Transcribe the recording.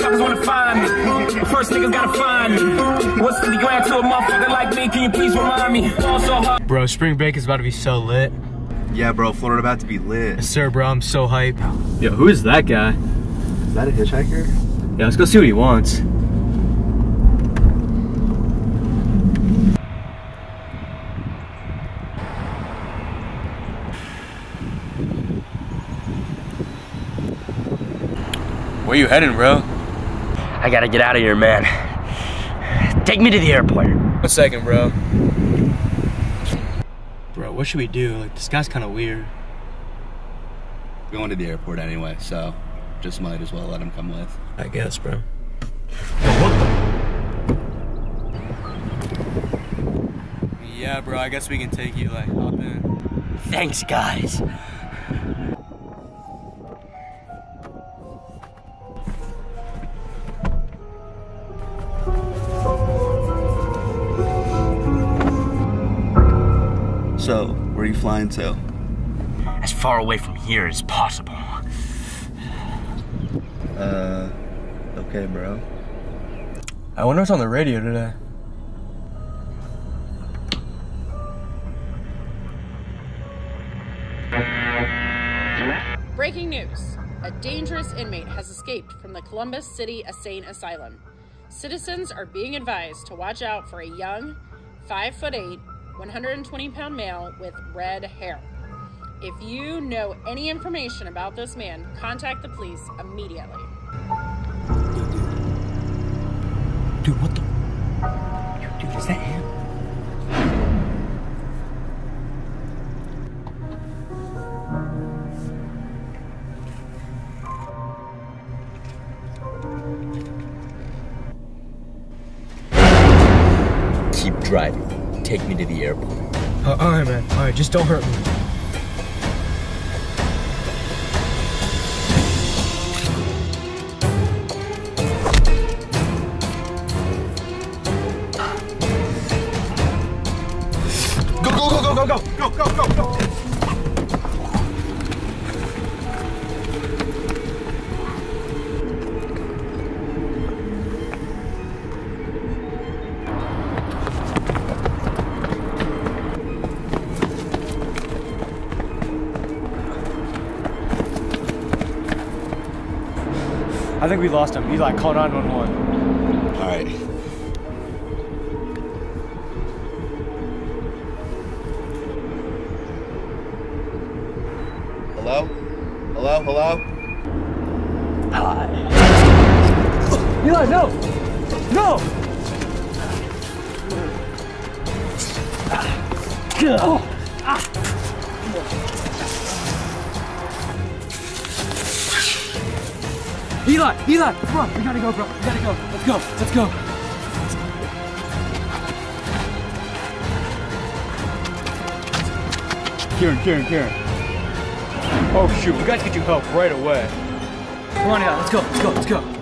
Fall so hard, motherfuckers wanna find me. But first niggas gotta find me. What's 50 grand to a motherfucker like me? Can you please remind me? Fall so hard. Bro, spring break is about to be so lit. Yeah, bro, Florida about to be lit. Yes, sir, bro, I'm so hyped. Yo, who is that guy? Is that a hitchhiker? Yeah, let's go see what he wants. Where you heading, bro? I gotta get out of here, man. Take me to the airport. One second, bro. Bro, what should we do? Like, this guy's kind of weird. We're going to the airport anyway, so just might as well let him come with. I guess, bro. Yeah, bro, I guess we can take you, like, hop in. Thanks, guys. So, where are you flying to? As far away from here as possible. Uh, okay, bro. I wonder what's on the radio today. Breaking news. A dangerous inmate has escaped from the Columbus City Insane Asylum. Citizens are being advised to watch out for a young, 5 foot 8, 120 pound male with red hair. If you know any information about this man, contact the police immediately. Dude, what the? Yo, dude, is that him? Keep driving. Take me to the airport. Uh, all right, man. All right, just don't hurt me. Go, go, go, go, go, go, go, go, go, go. I think we lost him. He like called 911. All right. Hello? Hello? Hello? Hi. Eli, no! No! Eli, Eli, come on, we gotta go, bro. We gotta go. Let's go. Let's go. Kieran, Kieran, Kieran. Oh shoot, we gotta get you help right away. Come on, Eli, let's go, let's go, let's go.